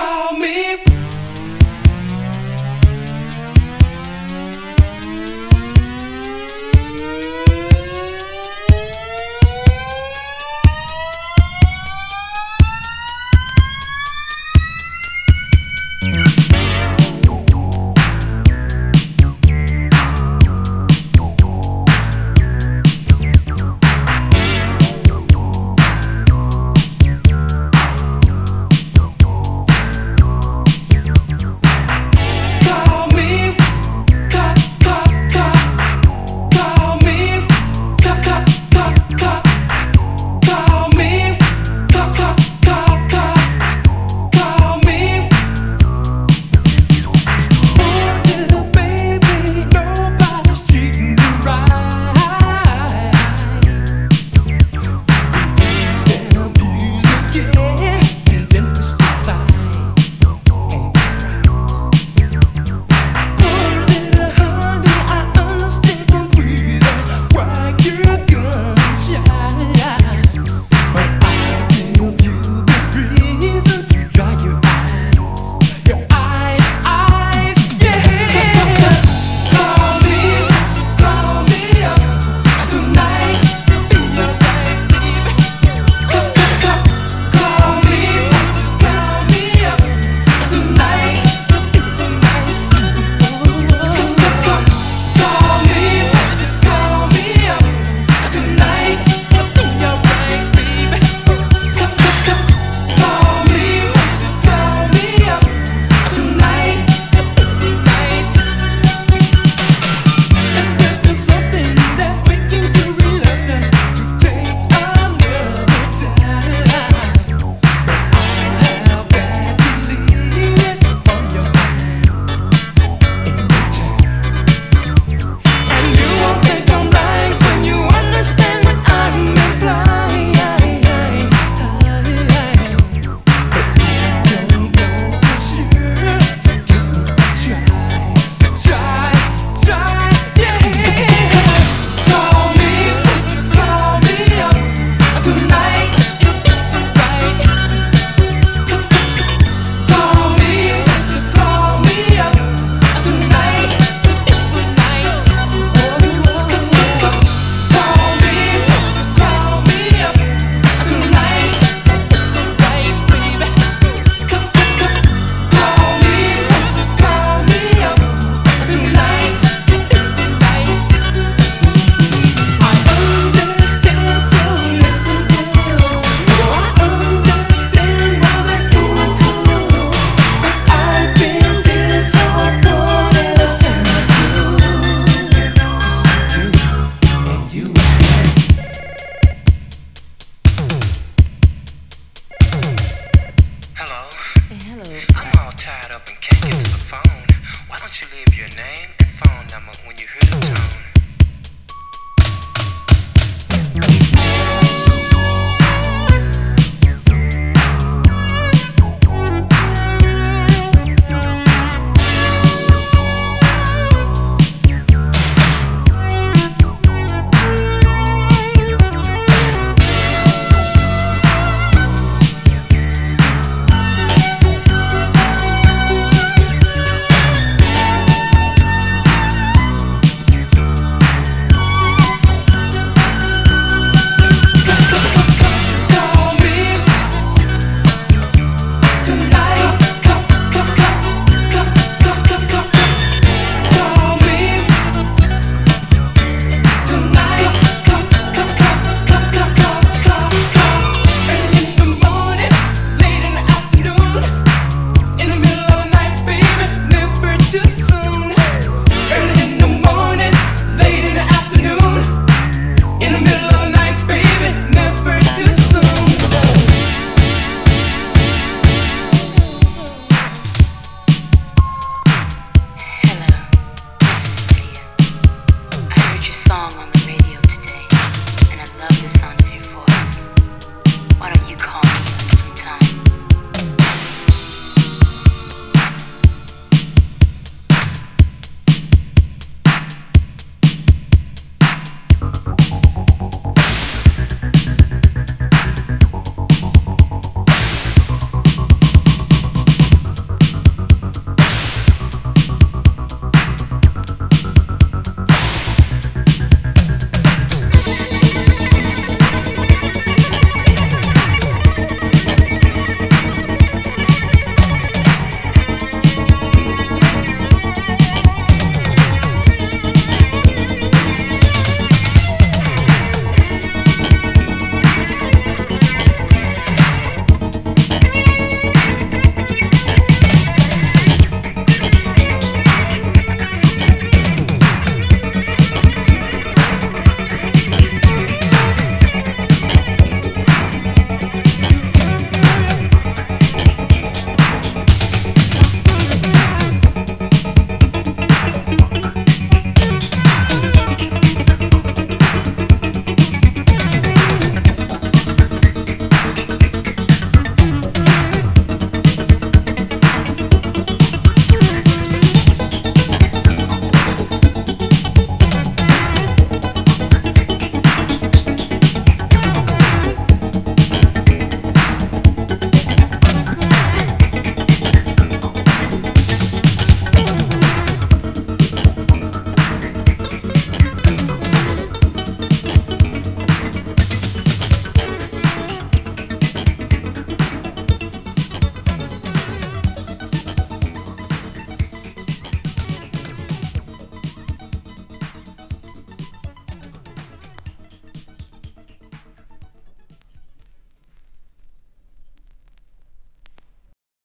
call me